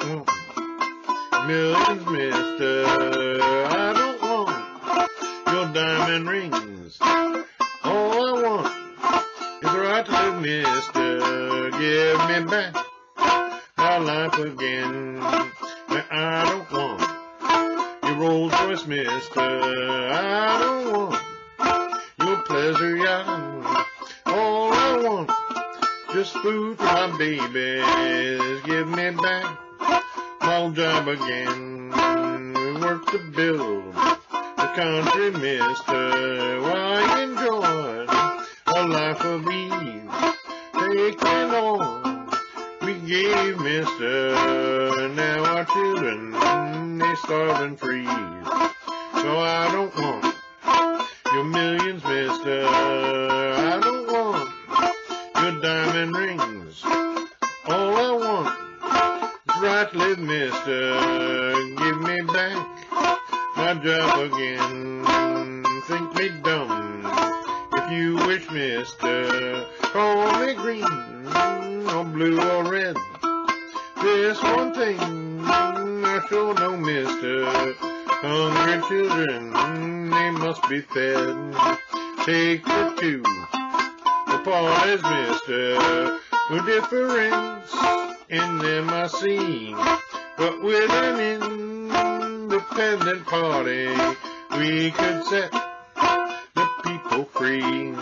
Mm. want millions, mister. I don't want your diamond rings. All I want is the right to live, mister. Give me back my life again. I don't want your Rolls Royce, mister. I don't want your pleasure yacht. All I want just food for my babies. Give me back job again. We work to build the country, mister. Why enjoy a life of ease? Taking all we gave, mister. Now our children, they starve and freeze. So I don't want your millions, mister. I don't want your diamond rings. Live, mister. Give me back my job again. Think me dumb if you wish, mister. Call me green or blue or red. This one thing I sure know, mister. Hungry children, they must be fed. Take the two the parties, mister. The difference in them I see. But with an independent party, we could set the people free.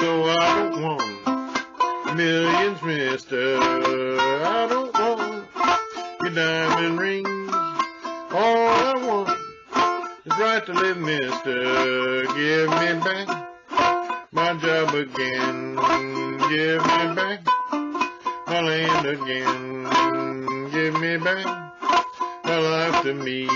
So I don't want millions, mister. I don't want your diamond rings. All I want is right to live, mister. Give me back my job again. Give me back my land again. Give me back my life to me.